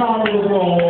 down on the road.